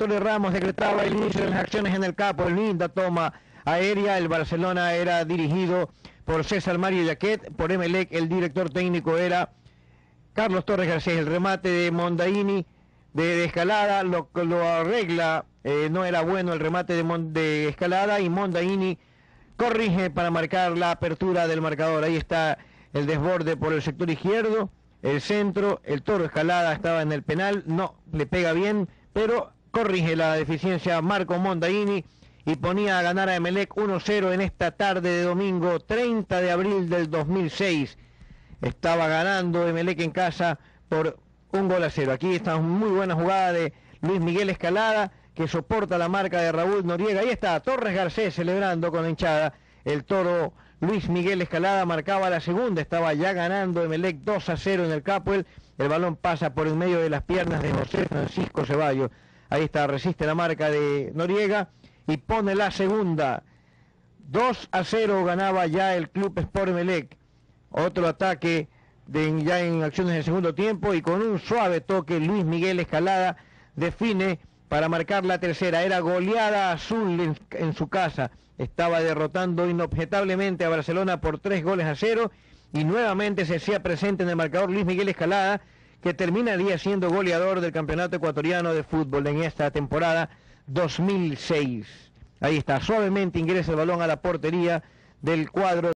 Tony Ramos decretaba el inicio de las acciones en el campo, linda toma aérea, el Barcelona era dirigido por César Mario Yaquet, por Emelec el director técnico era Carlos Torres García, el remate de Mondaini de, escalada lo, lo arregla, eh, no era bueno el remate de, de escalada y Mondaini corrige para marcar la apertura del marcador, ahí está el desborde por el sector izquierdo, el centro, el toro escalada estaba en el penal, no le pega bien, pero corrige la deficiencia Marco Mondaini y ponía a ganar a Emelec 1-0 en esta tarde de domingo 30 de abril del 2006. Estaba ganando Emelec en casa por un gol a cero. Aquí está muy buena jugada de Luis Miguel Escalada que soporta la marca de Raúl Noriega. Ahí está Torres Garcés celebrando con la hinchada. El toro Luis Miguel Escalada marcaba la segunda, estaba ya ganando Emelec 2 a 0 en el Capuel. El balón pasa por en medio de las piernas de José Francisco Ceballos. Ahí está, resiste la marca de Noriega y pone la segunda. 2 a 0 ganaba ya el Club Sport Emelec. Otro ataque de, ya en acciones del segundo tiempo y con un suave toque Luis Miguel Escalada define para marcar la tercera. Era goleada azul en, su casa. Estaba derrotando inobjetablemente a Barcelona por tres goles a cero y nuevamente se hacía presente en el marcador Luis Miguel Escalada, que terminaría siendo goleador del Campeonato Ecuatoriano de Fútbol en esta temporada 2006. Ahí está, suavemente ingresa el balón a la portería del cuadro.